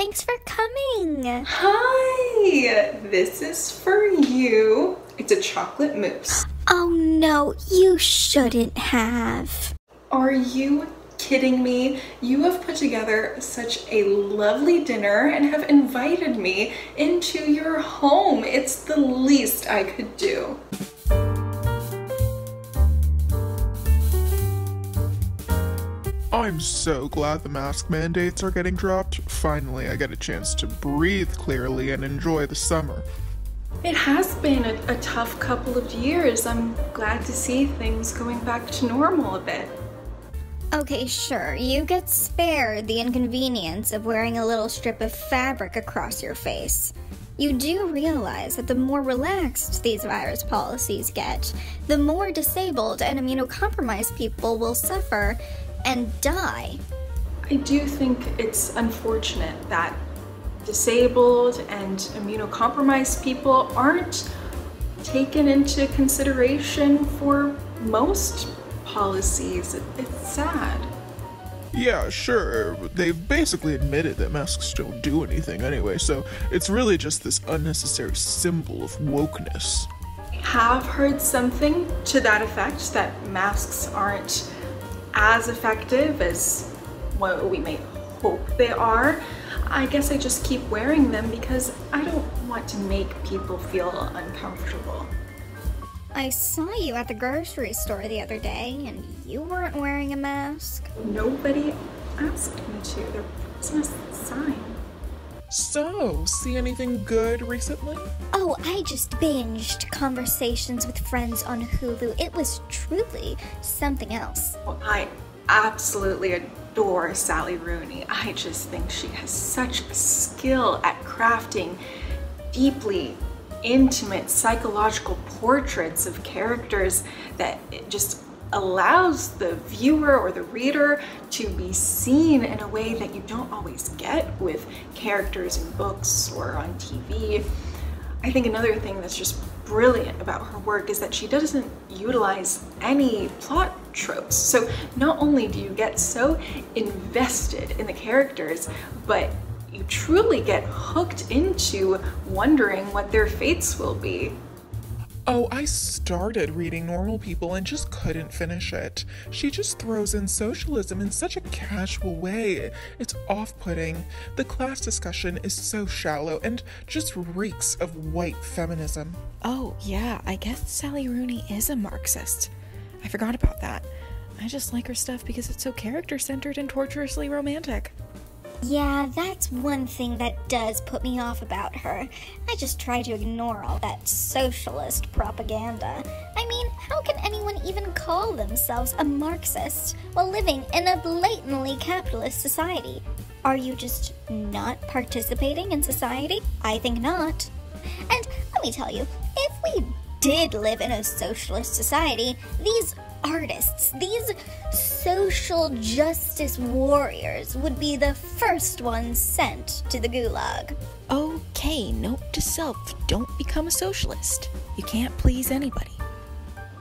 Thanks for coming. Hi! This is for you. It's a chocolate mousse. Oh no, you shouldn't have. Are you kidding me? You have put together such a lovely dinner and have invited me into your home. It's the least I could do. I'm so glad the mask mandates are getting dropped. Finally, I get a chance to breathe clearly and enjoy the summer. It has been a, a, tough couple of years. I'm glad to see things going back to normal a bit. Okay, sure, you get spared the inconvenience of wearing a little strip of fabric across your face. You do realize that the more relaxed these virus policies get, the more disabled and immunocompromised people will suffer and die. I do think it's unfortunate that disabled and immunocompromised people aren't taken into consideration for most policies. It's sad. Yeah, sure. They've basically admitted that masks don't do anything anyway, so it's really just this unnecessary symbol of wokeness. I have heard something to that effect that masks aren't as effective as what we may hope they are. I guess I just keep wearing them because I don't want to make people feel uncomfortable. I saw you at the grocery store the other day and you weren't wearing a mask. Nobody asked me to. Wasn't a sign. So, see anything good recently? Oh, I just binged Conversations with Friends on Hulu. It was truly something else. Well, I absolutely adore Sally Rooney. I just think she has such a skill at crafting deeply intimate psychological portraits of characters that just allows the viewer or the reader to be seen in a way that you don't always get with characters in books or on TV. I think another thing that's just brilliant about her work is that she doesn't utilize any plot tropes. So not only do you get so invested in the characters, but you truly get hooked into wondering what their fates will be. Oh, I started reading Normal People and just couldn't finish it. She just throws in socialism in such a casual way. It's off putting. The class discussion is so shallow and just reeks of white feminism. Oh, yeah, I guess Sally Rooney is a Marxist. I forgot about that. I just like her stuff because it's so character centered and torturously romantic. Yeah, that's one thing that does put me off about her. I just try to ignore all that socialist propaganda. I mean, how can anyone even call themselves a Marxist while living in a blatantly capitalist society? Are you just not participating in society? I think not. And let me tell you, if we did live in a socialist society, these artists, these social justice warriors would be the first ones sent to the gulag. Okay, note to self don't become a socialist. You can't please anybody.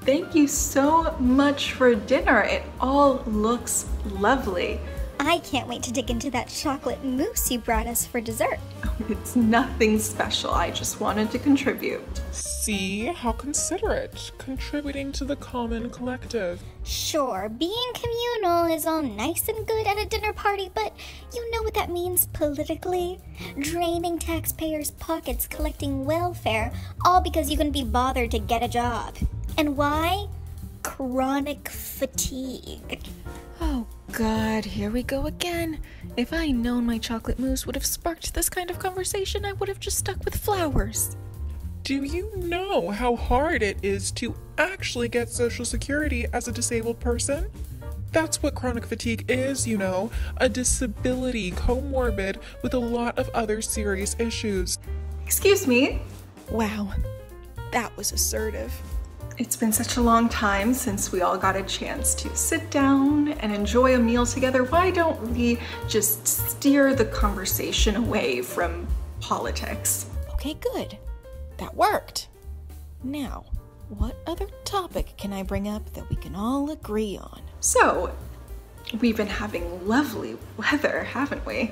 Thank you so much for dinner. It all looks lovely. I can't wait to dig into that chocolate mousse you brought us for dessert. It's nothing special. I just wanted to contribute. See how considerate, contributing to the common collective. Sure, being communal is all nice and good at a dinner party, but you know what that means politically? Draining taxpayers' pockets collecting welfare, all because you couldn't be bothered to get a job. And why? Chronic fatigue. God, here we go again. If I known my chocolate mousse would have sparked this kind of conversation, I would have just stuck with flowers. Do you know how hard it is to actually get Social Security as a disabled person? That's what chronic fatigue is, you know, a disability comorbid with a lot of other serious issues. Excuse me. Wow, that was assertive. It's been such a long time since we all got a chance to sit down and enjoy a meal together. Why don't we just steer the conversation away from politics? Okay, good. That worked. Now, what other topic can I bring up that we can all agree on? So, we've been having lovely weather, haven't we?